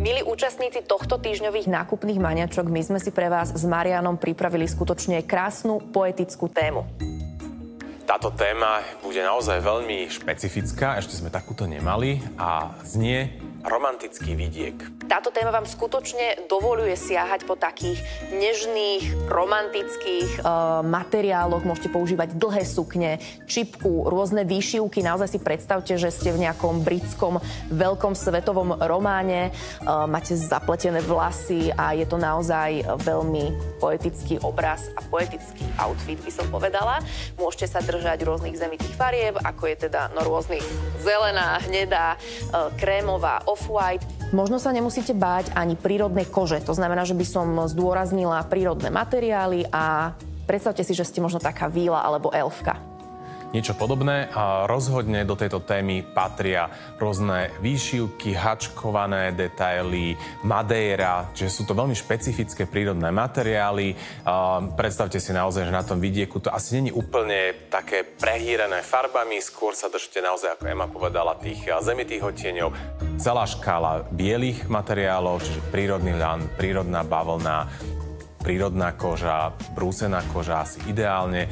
Milí účastníci tohto týždňových nákupných maniačok, my sme si pre vás s Marianom pripravili skutočne krásnu poetickú tému. Táto téma bude naozaj veľmi špecifická, ešte sme takúto nemali a znie romantický vidiek. Táto téma vám skutočne dovoluje siahať po takých nežných, romantických uh, materiáloch. Môžete používať dlhé sukne, čipku, rôzne výšivky. Naozaj si predstavte, že ste v nejakom britskom veľkom svetovom románe. Uh, máte zapletené vlasy a je to naozaj veľmi poetický obraz a poetický outfit, by som povedala. Môžete sa držať rôznych zemitých farieb, ako je teda no, rôznych zelená, hnedá, uh, krémová, off-white. Možno sa nemusíte báť ani prírodnej kože. To znamená, že by som zdôraznila prírodné materiály a predstavte si, že ste možno taká víla alebo elfka niečo podobné. A rozhodne do tejto témy patria rôzne výšivky, hačkované detaily, madeira, čiže sú to veľmi špecifické prírodné materiály. Predstavte si naozaj, že na tom vidieku to asi není úplne také prehýrené farbami, skôr sa držte naozaj, ako Ema povedala, tých zemitých odtieňov. Celá škála bielých materiálov, čiže prírodný ľan, prírodná bavlna, prírodná koža, brúsená koža asi ideálne.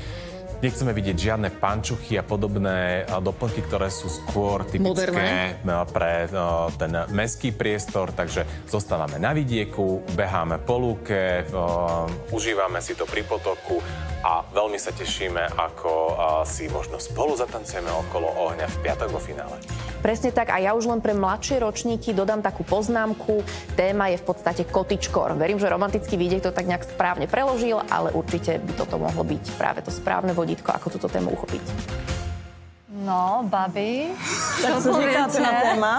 Nechceme vidieť žiadne pančuchy a podobné doplnky, ktoré sú skôr typické Moderné. pre ten meský priestor, takže zostávame na vidieku, beháme po lúke, užívame si to pri potoku a veľmi sa tešíme, ako si možno spolu zatancujeme okolo ohňa v piatok vo finále. Presne tak a ja už len pre mladšie ročníky dodám takú poznámku. Téma je v podstate kotičkor. Verím, že romantický výdek to tak nejak správne preložil, ale určite by toto mohlo byť práve to správne vodítko, ako túto tému uchopiť. No, babi, čo poviete? na téma?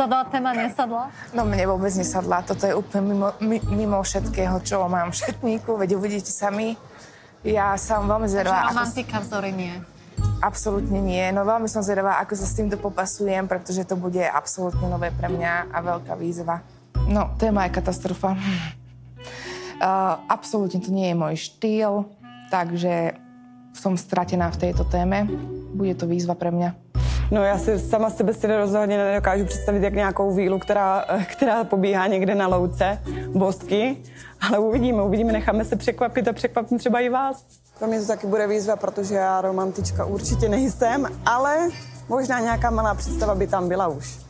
Sadla téma, nesadla? No mne vôbec nesadla. Toto je úplne mimo, mimo všetkého, čo mám v šatníku. Veď uvidíte sami. Ja som veľmi. Takže romantika vzory nie. Absolútne nie. No veľmi som zvedavá, ako sa s týmto popasujem, pretože to bude absolútne nové pre mňa a veľká výzva. No, téma je katastrofa. Uh, absolútne to nie je môj štýl, takže som stratená v tejto téme. Bude to výzva pre mňa. No já si sama sebe si rozhodně nedokážu představit jak nějakou vílu, která, která pobíhá někde na louce, bosky, ale uvidíme, uvidíme, necháme se překvapit a překvapím třeba i vás. Pro mě to taky bude výzva, protože já romantička určitě nejsem, ale možná nějaká malá představa by tam byla už.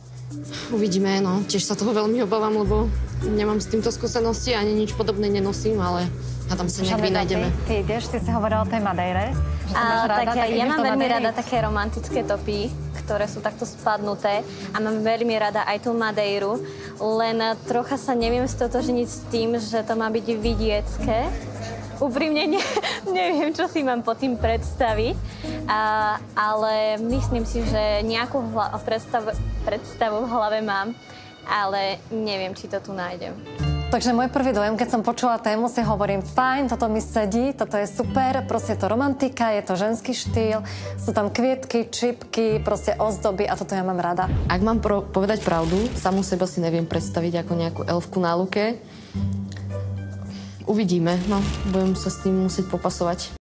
Uvidíme, no. Tiež sa toho veľmi obávam, lebo nemám s týmto skúsenosti, ani nič podobné nenosím, ale na tam sa nejak vynájdeme. Ty, ty ideš, ty si hovorila o tej Madeire. Áno, tak, tak ja mám veľmi rada také romantické topy, ktoré sú takto spadnuté a mám veľmi rada aj tú Madeiru, len trocha sa neviem stotožniť s tým, že to má byť vidiecké úprimne ne, neviem, čo si mám pod tým predstaviť, a, ale myslím si, že nejakú hla, predstav, predstavu v hlave mám, ale neviem, či to tu nájdem. Takže môj prvý dojem, keď som počula tému, si hovorím, fajn, toto mi sedí, toto je super, proste je to romantika, je to ženský štýl, sú tam kvietky, čipky, proste ozdoby a toto ja mám rada. Ak mám pro- povedať pravdu, samú seba si neviem predstaviť ako nejakú elfku na luke. Uvidíme, no, budem sa s tým musieť popasovať.